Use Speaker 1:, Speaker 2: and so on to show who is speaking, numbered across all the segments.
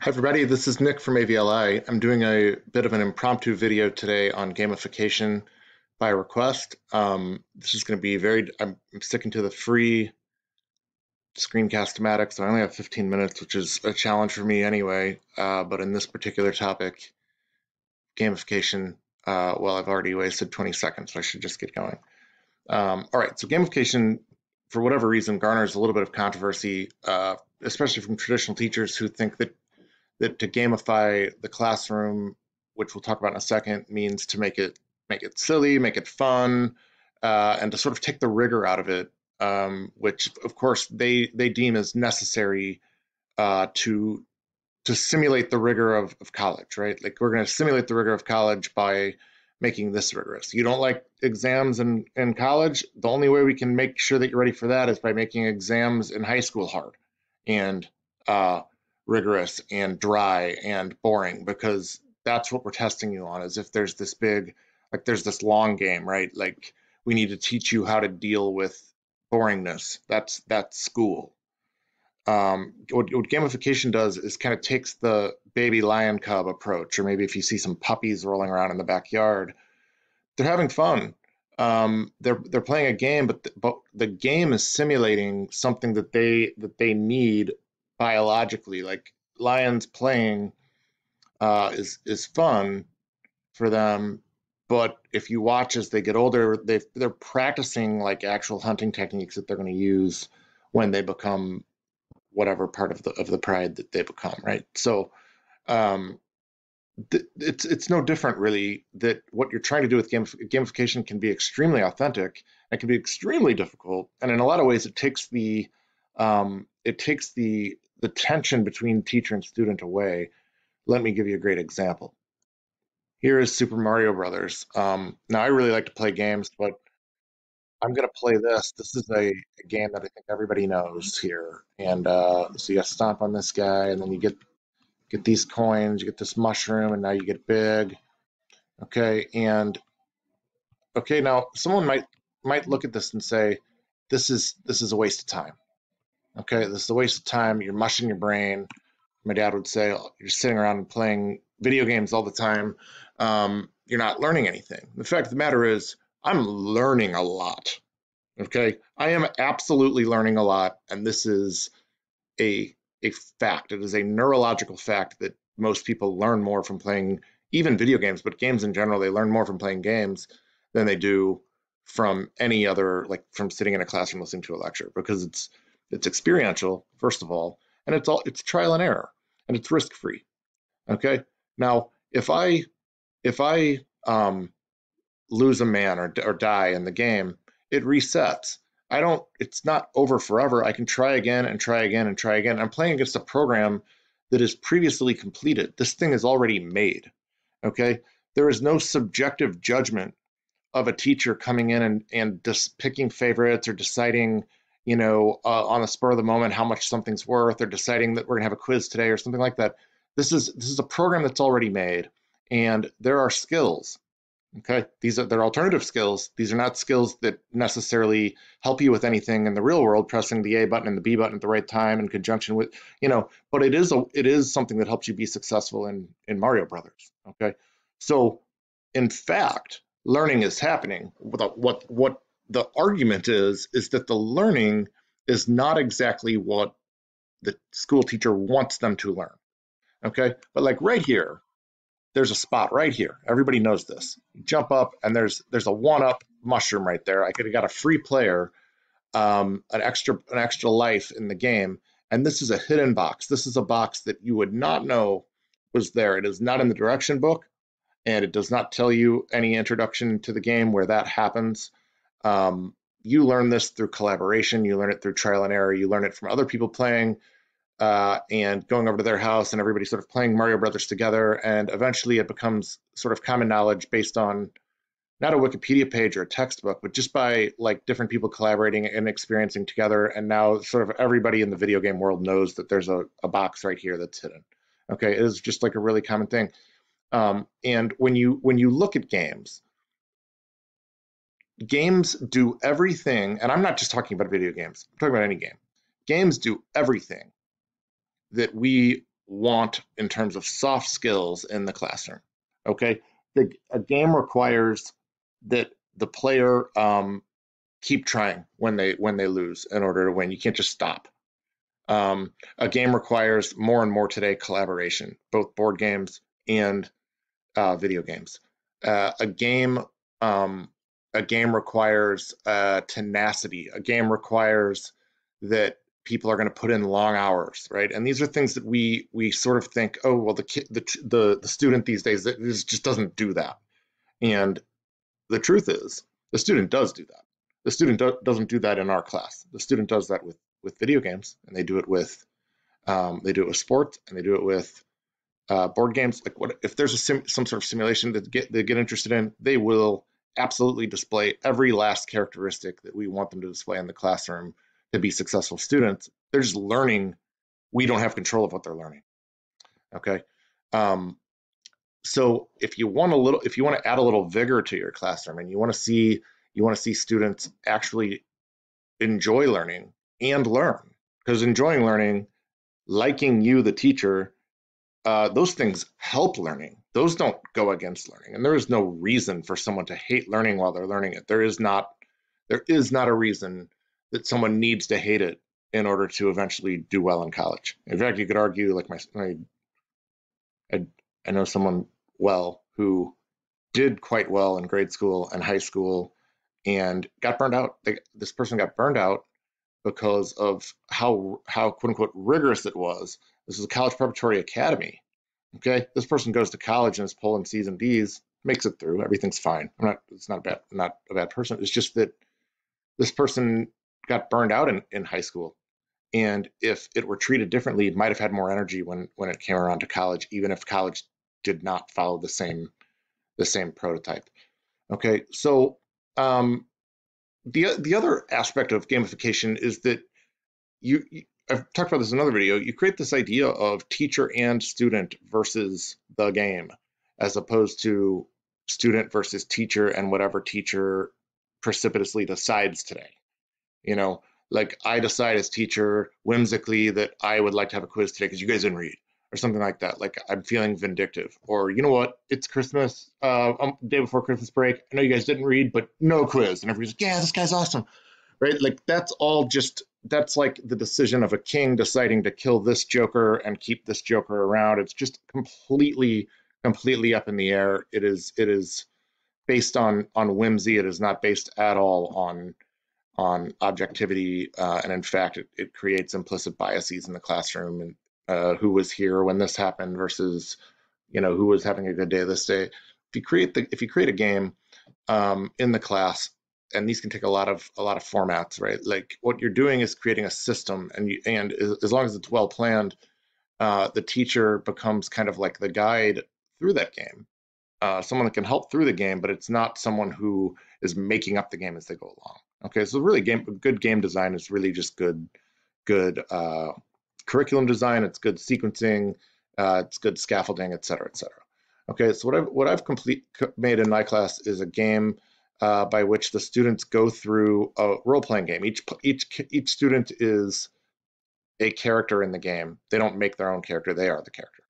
Speaker 1: Hi everybody, this is Nick from AVLI. I'm doing a bit of an impromptu video today on gamification by request. Um, this is going to be very, I'm, I'm sticking to the free screencast-o-matic, so I only have 15 minutes, which is a challenge for me anyway. Uh, but in this particular topic, gamification, uh, well, I've already wasted 20 seconds, so I should just get going. Um, all right, so gamification, for whatever reason, garners a little bit of controversy, uh, especially from traditional teachers who think that that to gamify the classroom, which we'll talk about in a second, means to make it make it silly, make it fun, uh, and to sort of take the rigor out of it, um, which of course they they deem as necessary uh, to to simulate the rigor of, of college, right? Like we're going to simulate the rigor of college by making this rigorous. You don't like exams in, in college? The only way we can make sure that you're ready for that is by making exams in high school hard. And uh, rigorous and dry and boring because that's what we're testing you on is if there's this big like there's this long game right? Like we need to teach you how to deal with boringness. That's that's school. Um, what, what gamification does is kind of takes the baby lion cub approach or maybe if you see some puppies rolling around in the backyard they're having fun. Um, they're they're playing a game but the, but the game is simulating something that they that they need biologically. Like lions playing uh, is is fun for them, but if you watch as they get older, they they're practicing like actual hunting techniques that they're going to use when they become whatever part of the of the pride that they become, right? So um, it's it's no different really that what you're trying to do with gamif- gamification can be extremely authentic and can be extremely difficult, and in a lot of ways it takes the um, it takes the the tension between teacher and student away. Let me give you a great example. Here is Super Mario Brothers. Um, now, I really like to play games, but I'm going to play this. This is a, a, game that I think everybody knows here. And uh, so you got to stomp on this guy, and then you get get these coins, you get this mushroom, and now you get big. Okay, and okay, now someone might might look at this and say, this is this is a waste of time. Okay, this is a waste of time. You're mushing your brain. My dad would say, you're sitting around and playing video games all the time. Um, you're not learning anything. The fact of the matter is, I'm learning a lot. Okay, I am absolutely learning a lot, and this is a a fact. It is a neurological fact that most people learn more from playing even video games, but games in general, they learn more from playing games than they do from any other, like from sitting in a classroom listening to a lecture, because it's it's experiential, first of all, and it's all it's trial and error, and it's risk free. Okay. Now, if I if I um, lose a man or or die in the game, it resets. I don't. It's not over forever. I can try again and try again and try again. I'm playing against a program that is previously completed. This thing is already made. Okay. There is no subjective judgment of a teacher coming in and, and just picking favorites or deciding you know, uh, on the spur of the moment how much something's worth, or deciding that we're gonna have a quiz today or something like that. This is this is a program that's already made, and there are skills. Okay, these are they're alternative skills. These are not skills that necessarily help you with anything in the real world, pressing the A button and the B button at the right time in conjunction with, you know, but it is a it is something that helps you be successful in in Mario Brothers. Okay, so in fact, learning is happening. What what what the argument is is that the learning is not exactly what the school teacher wants them to learn. Okay, but like right here, there's a spot right here. Everybody knows this. Jump up and there's there's a one up mushroom right there. I could have got a free player, um, an extra an extra life in the game, and this is a hidden box. This is a box that you would not know was there. It is not in the direction book, and it does not tell you any introduction to the game where that happens. Um, you learn this through collaboration. You learn it through trial and error. You learn it from other people playing uh, and going over to their house and everybody sort of playing Mario Brothers together. And eventually it becomes sort of common knowledge based on not a Wikipedia page or a textbook, but just by like different people collaborating and experiencing together. And now sort of everybody in the video game world knows that there's a, a box right here that's hidden. Okay, it is just like a really common thing. Um, and when you when you look at games, games do everything, and I'm not just talking about video games, I'm talking about any game. Games do everything that we want in terms of soft skills in the classroom. Okay, the, a game requires that the player um, keep trying when they when they lose in order to win. You can't just stop. Um, a game requires more and more today collaboration, both board games and uh, video games. Uh, a game um, a game requires uh, tenacity. A game requires that people are going to put in long hours, right? And these are things that we we sort of think, oh well, the the the, the student these days just doesn't do that. And the truth is, the student does do that. The student do, doesn't do that in our class. The student does that with with video games, and they do it with um, they do it with sports, and they do it with uh, board games. Like what if there's a sim, some sort of simulation that get they get interested in, they will absolutely display every last characteristic that we want them to display in the classroom to be successful students. They're just learning. We don't have control of what they're learning. Okay. Um, so if you want a little, if you want to add a little vigor to your classroom and you want to see, you want to see students actually enjoy learning and learn, because enjoying learning, liking you, the teacher, uh, those things help learning. Those don't go against learning, and there is no reason for someone to hate learning while they're learning it. There is not, there is not a reason that someone needs to hate it in order to eventually do well in college. In fact, you could argue, like my, my I, I know someone well who did quite well in grade school and high school and got burned out. They, this person got burned out because of how how quote unquote rigorous it was. This is a college preparatory academy. Okay, this person goes to college and is pulling C's and D's, makes it through. Everything's fine. I'm not. It's not a bad. Not a bad person. It's just that this person got burned out in, in high school. And if it were treated differently, it might have had more energy when when it came around to college, even if college did not follow the same the same prototype. Okay, so um, the the other aspect of gamification is that you I've talked about this in another video. You create this idea of teacher and student versus the game, as opposed to student versus teacher and whatever teacher precipitously decides today. You know, like I decide as teacher whimsically that I would like to have a quiz today because you guys didn't read or something like that. Like I'm feeling vindictive or you know what? It's Christmas, uh, um, day before Christmas break. I know you guys didn't read, but no quiz. And everybody's like, yeah, this guy's awesome. Right. Like that's all just, that's like the decision of a king deciding to kill this Joker and keep this Joker around. It's just completely, completely up in the air. It is, it is based on, on whimsy. It is not based at all on, on objectivity, uh, and in fact, it, it, creates implicit biases in the classroom and uh, who was here when this happened versus, you know, who was having a good day this day. If you create the if you create a game um, in the class, and these can take a lot of a lot of formats, right? Like what you're doing is creating a system, and you, and as long as it's well planned, uh, the teacher becomes kind of like the guide through that game. Uh, someone that can help through the game, but it's not someone who is making up the game as they go along. Okay, so really, game good game design is really just good, good uh, curriculum design. It's good sequencing. Uh, it's good scaffolding, et cetera, et cetera. Okay, so what I've what I've complete made in my class is a game uh, by which the students go through a role playing game. Each each each student is a character in the game. They don't make their own character; they are the character.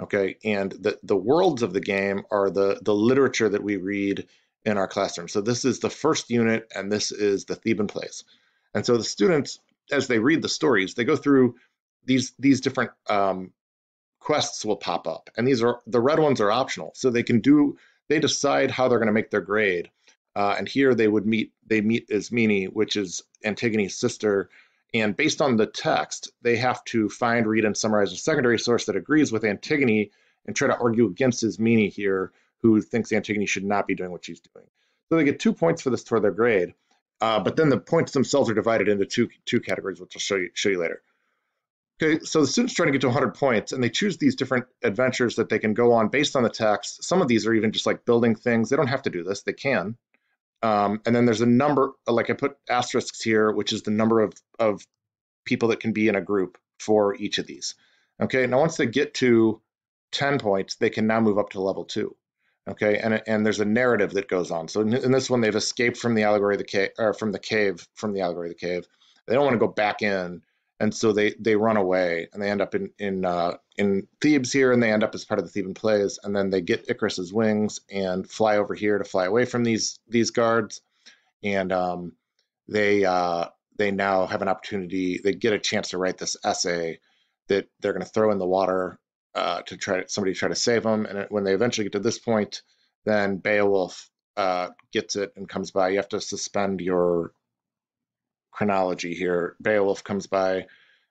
Speaker 1: Okay, and the the worlds of the game are the the literature that we read in our classroom. So this is the first unit, and this is the Theban plays. And so the students, as they read the stories, they go through these these different um, quests will pop up, and these are the red ones are optional, so they can do they decide how they're going to make their grade. Uh, and here they would meet they meet Ismene, which is Antigone's sister, and based on the text, they have to find, read, and summarize a secondary source that agrees with Antigone and try to argue against Ismene here, who thinks Antigone should not be doing what she's doing. So they get two points for this toward their grade. Uh, but then the points themselves are divided into two two categories, which I'll show you show you later. Okay, so the students trying to get to 100 points, and they choose these different adventures that they can go on based on the text. Some of these are even just like building things. They don't have to do this; they can. Um, and then there's a number, like I put asterisks here, which is the number of of people that can be in a group for each of these. Okay, now once they get to 10 points, they can now move up to level two. Okay, and and there's a narrative that goes on. So in, in this one, they've escaped from the allegory of the cave, or from the cave, from the allegory of the cave. They don't want to go back in and so they they run away and they end up in in uh, in Thebes here, and they end up as part of the Theban plays, and then they get Icarus's wings and fly over here to fly away from these these guards, and um, they uh, they now have an opportunity. They get a chance to write this essay that they're going to throw in the water uh, to try somebody to try to save them, and when they eventually get to this point, then Beowulf uh, gets it and comes by. You have to suspend your chronology here. Beowulf comes by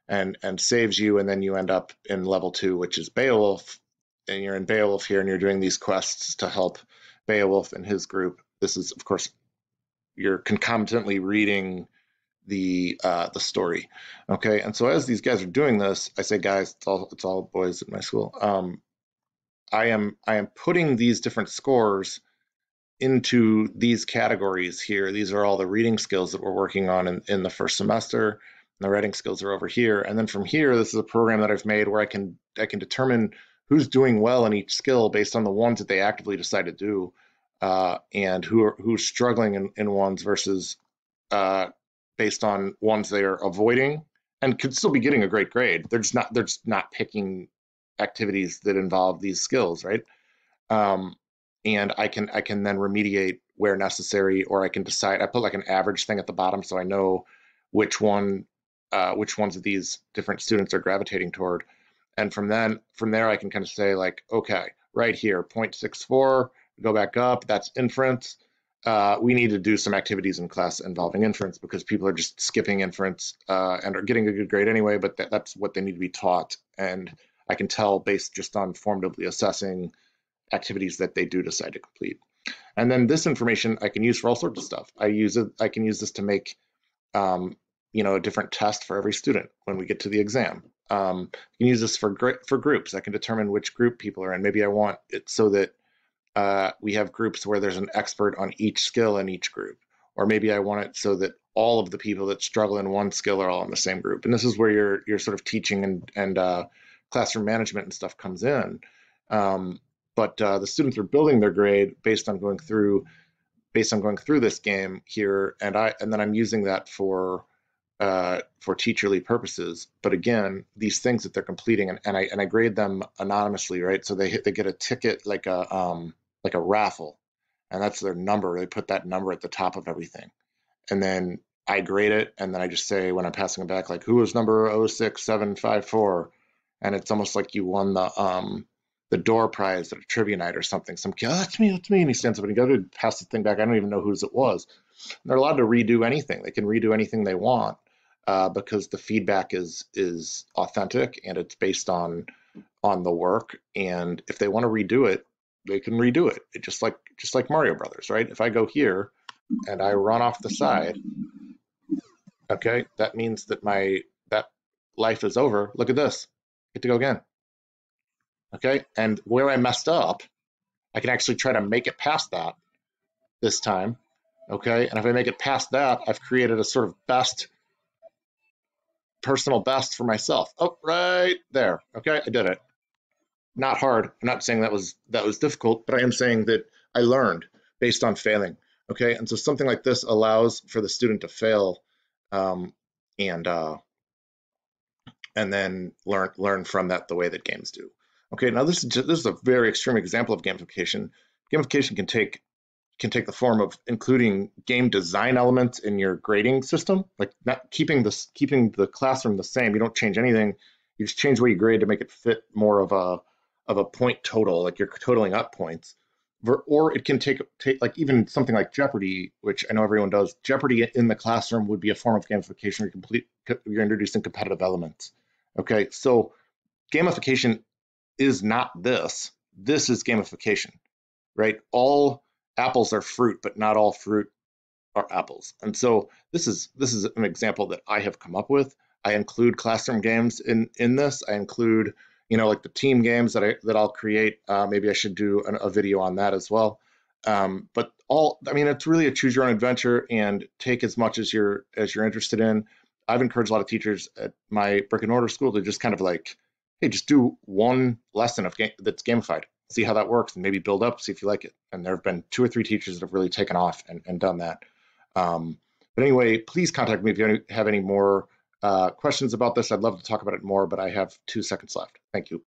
Speaker 1: and and saves you, and then you end up in level two, which is Beowulf, and you're in Beowulf here, and you're doing these quests to help Beowulf and his group. This is, of course, you're concomitantly reading the uh, the story. Okay, and so as these guys are doing this, I say, guys, it's all it's all boys at my school. Um, I am I am putting these different scores into these categories here. These are all the reading skills that we're working on in, in the first semester. The writing skills are over here. And then from here, this is a program that I've made where I can I can determine who's doing well in each skill based on the ones that they actively decide to do, uh, and who are who's struggling in, in ones versus uh, based on ones they are avoiding and could still be getting a great grade. They're just not they're just not picking activities that involve these skills, right? Um, and I can I can then remediate where necessary, or I can decide. I put like an average thing at the bottom, so I know which one, uh, which ones of these different students are gravitating toward, and from then from there I can kind of say like, okay, right here, 0.64, go back up. That's inference. Uh, we need to do some activities in class involving inference because people are just skipping inference uh, and are getting a good grade anyway, but that, that's what they need to be taught. And I can tell based just on formatively assessing activities that they do decide to complete. And then this information I can use for all sorts of stuff. I use it. I can use this to make, um, you know, a different test for every student when we get to the exam. Um, I can use this for for groups. I can determine which group people are in. Maybe I want it so that uh, we have groups where there's an expert on each skill in each group, or maybe I want it so that all of the people that struggle in one skill are all in the same group. And this is where your your sort of teaching and and uh, classroom management and stuff comes in. Um, but uh, the students are building their grade based on going through based on going through this game here, and I and then I'm using that for uh, for teacherly purposes. But again, these things that they're completing, and, and I and I grade them anonymously, right? So they they get a ticket like a um, like a raffle, and that's their number. They put that number at the top of everything, and then I grade it, and then I just say when I'm passing it back, like who was number 06754, and it's almost like you won the um the door prize at a trivia night or something. Some kid, oh, that's me, that's me. And he stands up and he goes to pass the thing back. I don't even know whose it was. And they're allowed to redo anything. They can redo anything they want uh, because the feedback is is authentic and it's based on on the work. And if they want to redo it, they can redo it. it. Just like just like Mario Brothers, right? If I go here and I run off the side, okay, that means that my that life is over. Look at this. Get to go again okay? And where I messed up, I can actually try to make it past that this time, okay? And if I make it past that, I've created a sort of best, personal best for myself. Oh, right there, okay? I did it. Not hard. I'm not saying that was that was difficult, but I am saying that I learned based on failing, okay? And so something like this allows for the student to fail um, and uh, and then learn learn from that the way that games do. Okay, now this is just, this is a very extreme example of gamification. Gamification can take can take the form of including game design elements in your grading system, like not keeping this keeping the classroom the same. You don't change anything. You just change the way you grade to make it fit more of a of a point total, like you're totaling up points. Or it can take take like even something like Jeopardy, which I know everyone does. Jeopardy in the classroom would be a form of gamification. You're complete you're introducing competitive elements. Okay, so gamification is not this. This is gamification, right? All apples are fruit, but not all fruit are apples. And so this is this is an example that I have come up with. I include classroom games in in this. I include you know like the team games that I that I'll create. Uh, maybe I should do an, a video on that as well. Um, but all I mean, it's really a choose your own adventure and take as much as you're as you're interested in. I've encouraged a lot of teachers at my brick and mortar school to just kind of like hey, just do one lesson of that's gamified, see how that works, and maybe build up, see if you like it. And there have been two or three teachers that have really taken off and, and done that. Um, but anyway, please contact me if you have any more Uh, questions about this? I'd love to talk about it more, but I have two seconds left. Thank you.